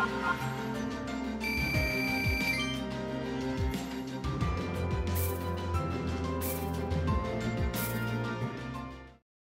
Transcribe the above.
Ha ha ha!